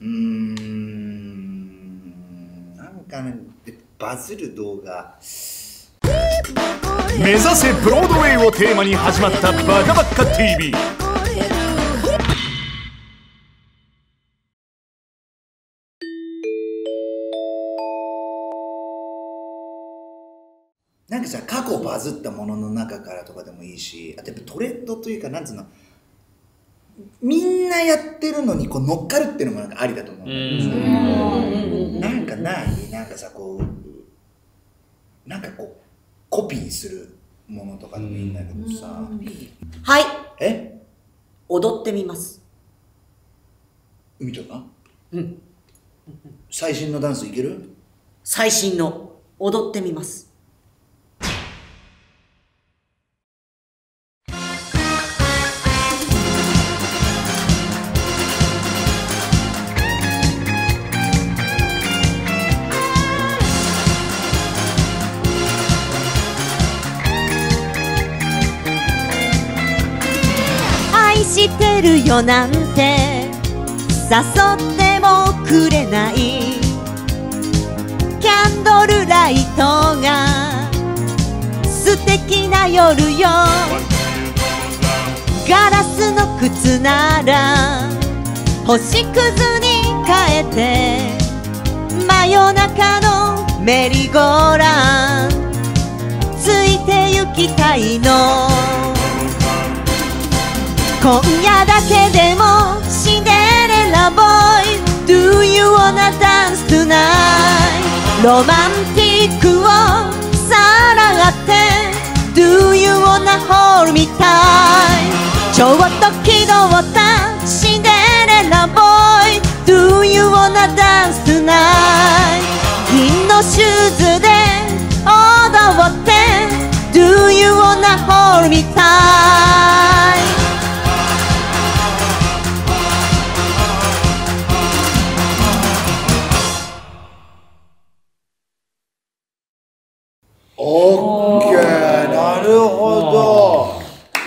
うーん。なんかねバズる動画。目指せブロードウェイをテーマに始まったバカバッカ TV なんかさ過去バズったものの中からとかでもいいしあとやっぱトレンドというかなんつうのみんなやってるのにこう乗っかるっていうのもなんかありだと思うんだよね。なんかないなんかさこうなんかこうコピーするものとかでもいいんだけどさ。はい。え？踊ってみます。海ちゃんが？うん。最新のダンスいける？最新の。踊ってみますしてるよなんて。誘ってもくれない。キャンドルライトが素敵な夜よ。ガラスの靴なら星屑に変えて。真夜中のメリーゴーラン。ついて行きたいの。今夜だけでもシンデレラボーイ Do you wanna dance tonight ロマンティックをさらって Do you wanna hold me tight ちょっと気取ったシンデレラボーイ Do you wanna dance tonight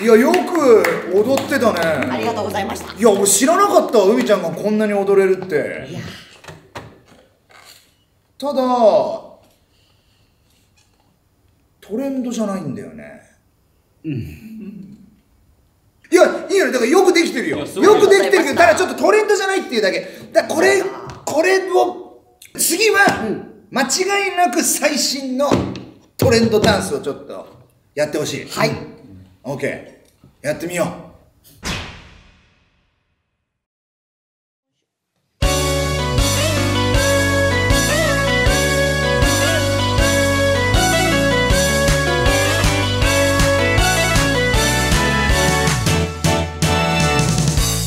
いやよく踊ってたね。ありがとうございました。いや俺知らなかったわ海ちゃんがこんなに踊れるって。いや。ただトレンドじゃないんだよね。いやいいよね。だからよくできてるよ。よ。くできてるけどただちょっとトレンドじゃないっていうだけ。だからこれこれを次は間違いなく最新のトレンドダンスをちょっとやってほしい。はい OK やってみよう。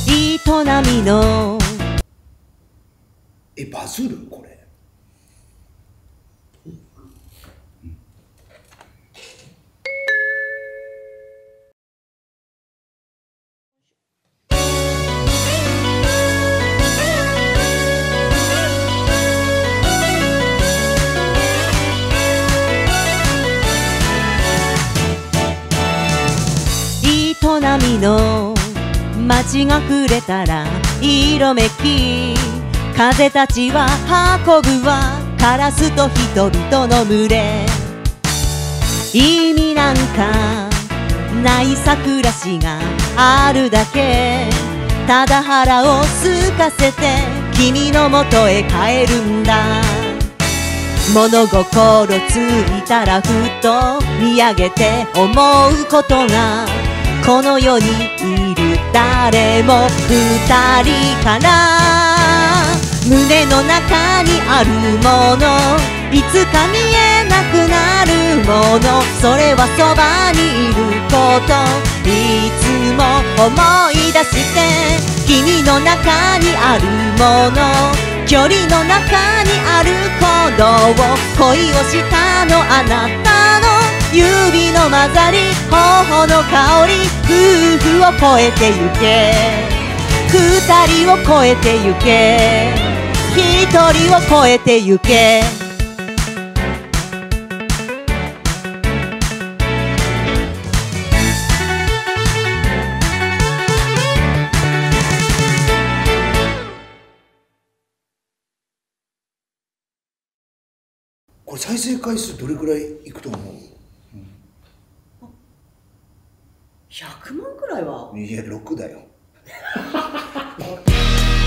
営みのえバズる？これ街が触れたら色めき風たちは運ぶわカラスと人々の群れ。意味なんかないさ暮らしがあるだけ。ただ腹を空かせて君のもとへ帰るんだ。物心ついたらふと見上げて思うことがこの世にいる。誰も二人から胸の中にあるもの。いつか見えなくなるもの。それはそばにいること。いつも思い出して。君の中にあるもの。距離の中にある鼓動恋をしたのあなたの指の混ざり頬の香り夫婦を超えてゆけ。二人を超えてゆけ。一人を超えてゆけ。これ再生回数どれくらいいくと思う？100万くらいは。い6だよ。